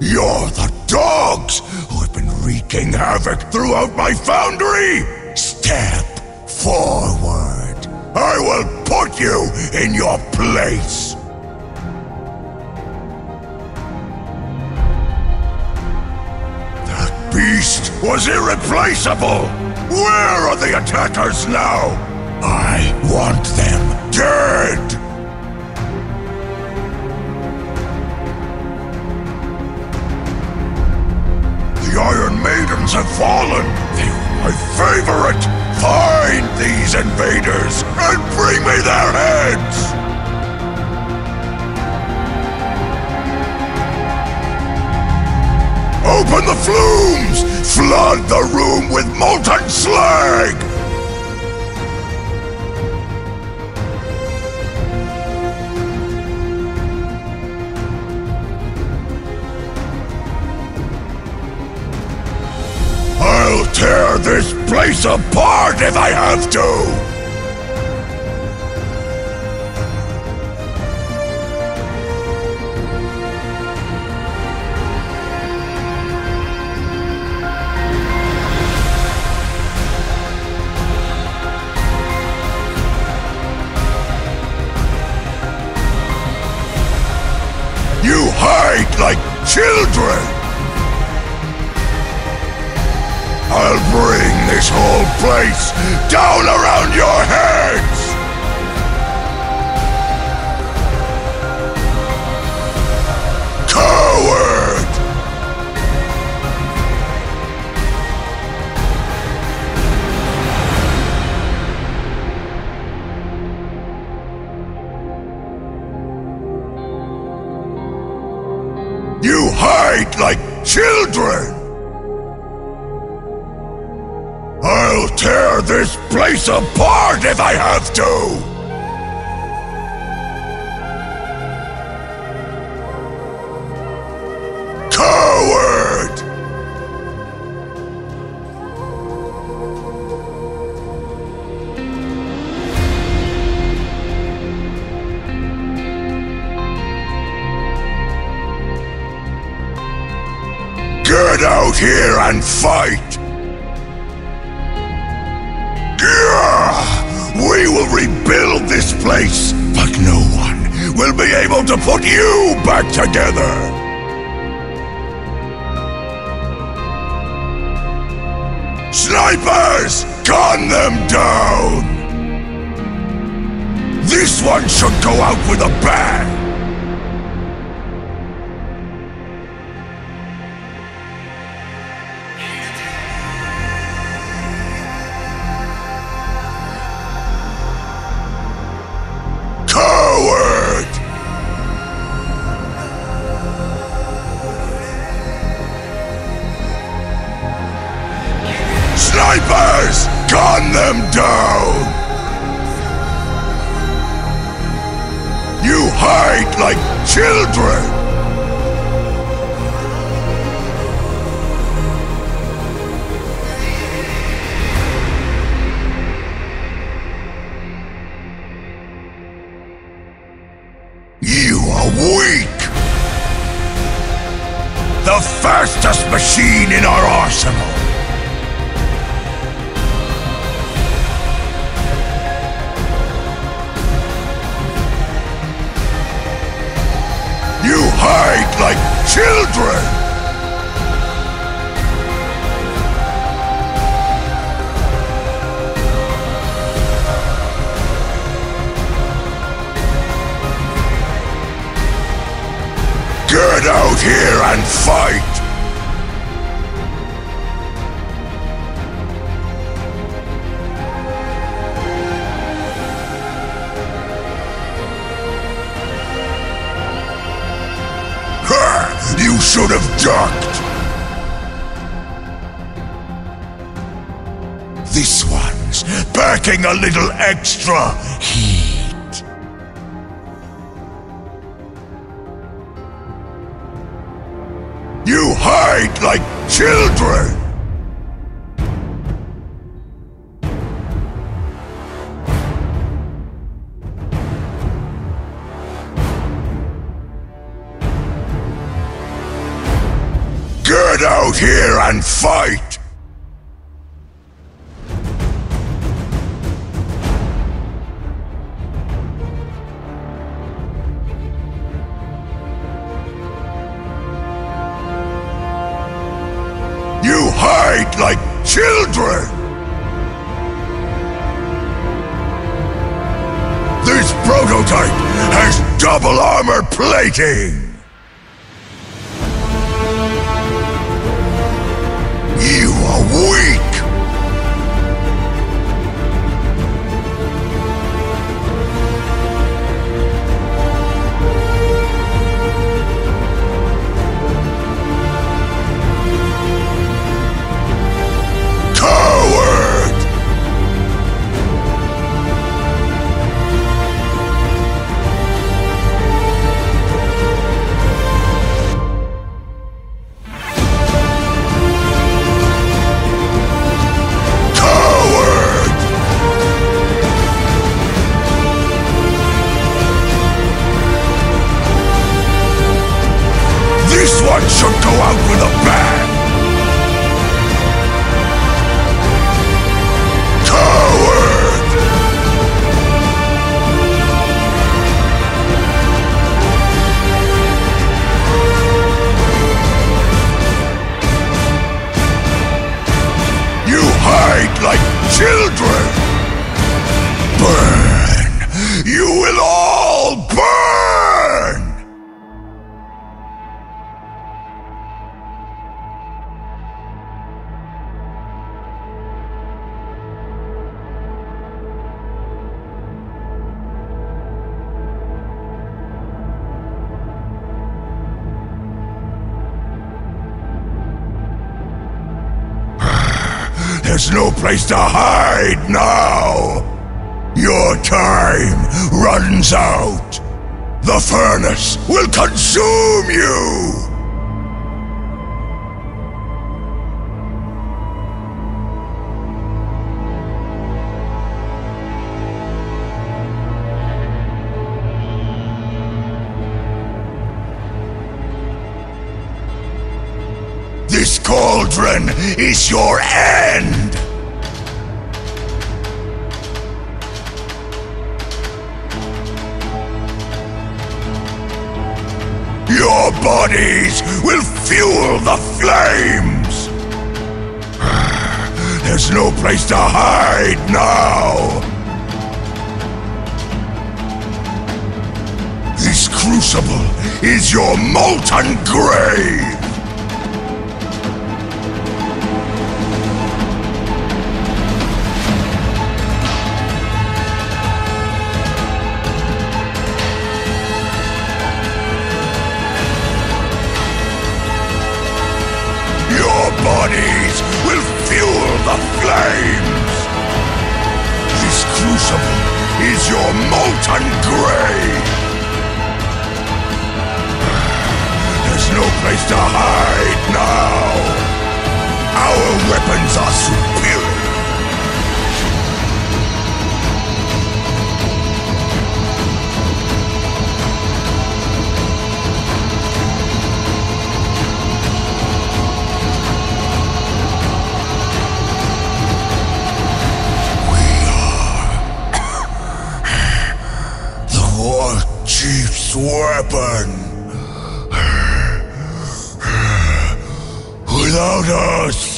You're the dogs who have been wreaking havoc throughout my foundry! Step forward. I will put you in your place. That beast was irreplaceable! Where are the attackers now? I want them dead! Have fallen! They were my favorite! Find these invaders and bring me their heads! Open the flumes! Flood the room with molten slag! Place apart if I have to! You hide like children! I'll bring this whole place down around your heads! Coward! You hide like children! I'll tear this place apart if I have to! Get out here and fight! We will rebuild this place, but no one will be able to put you back together! Snipers! Gun them down! This one should go out with a bang! Hide like children! You are weak! The fastest machine in our arsenal! Hide like children! Get out here and fight! This one's packing a little extra heat. You hide like children! Get out here and fight! Children! This prototype has double armor plating! You are weak! Hide like children! Burn! You will all There's no place to hide now! Your time runs out! The furnace will consume you! This cauldron is your end! Your bodies will fuel the flames! There's no place to hide now! This crucible is your molten grave! Bodies will fuel the flames! This crucible is your molten grave! There's no place to hide now! Our weapons are superior! Chief's weapon. Without us,